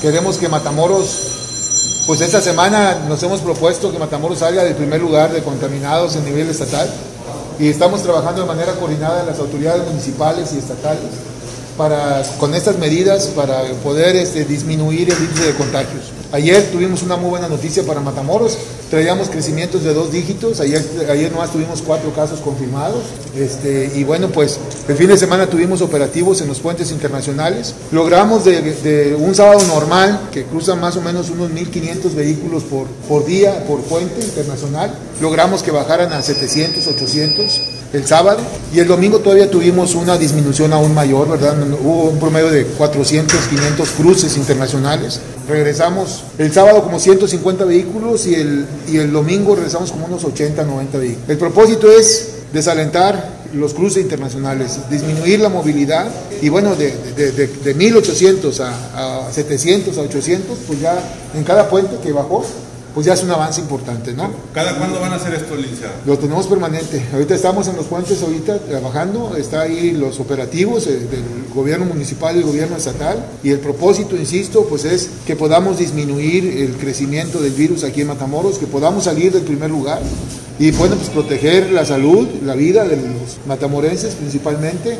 Queremos que Matamoros, pues esta semana nos hemos propuesto que Matamoros salga del primer lugar de contaminados a nivel estatal y estamos trabajando de manera coordinada las autoridades municipales y estatales para, con estas medidas para poder este, disminuir el índice de contagios. Ayer tuvimos una muy buena noticia para Matamoros, traíamos crecimientos de dos dígitos, ayer, ayer nomás tuvimos cuatro casos confirmados, este, y bueno, pues el fin de semana tuvimos operativos en los puentes internacionales, logramos de, de un sábado normal, que cruzan más o menos unos 1.500 vehículos por, por día, por puente internacional, logramos que bajaran a 700, 800 el sábado. Y el domingo todavía tuvimos una disminución aún mayor, ¿verdad? Hubo un promedio de 400, 500 cruces internacionales. Regresamos el sábado como 150 vehículos y el, y el domingo regresamos como unos 80, 90 vehículos. El propósito es desalentar los cruces internacionales, disminuir la movilidad y bueno, de, de, de, de 1800 a, a 700, a 800, pues ya en cada puente que bajó, pues ya es un avance importante, ¿no? ¿Cada cuándo van a hacer esto, licenciado? Lo tenemos permanente. Ahorita estamos en los puentes, ahorita trabajando, está ahí los operativos eh, del gobierno municipal y el gobierno estatal, y el propósito, insisto, pues es que podamos disminuir el crecimiento del virus aquí en Matamoros, que podamos salir del primer lugar y, bueno, pues proteger la salud, la vida de los matamorenses principalmente.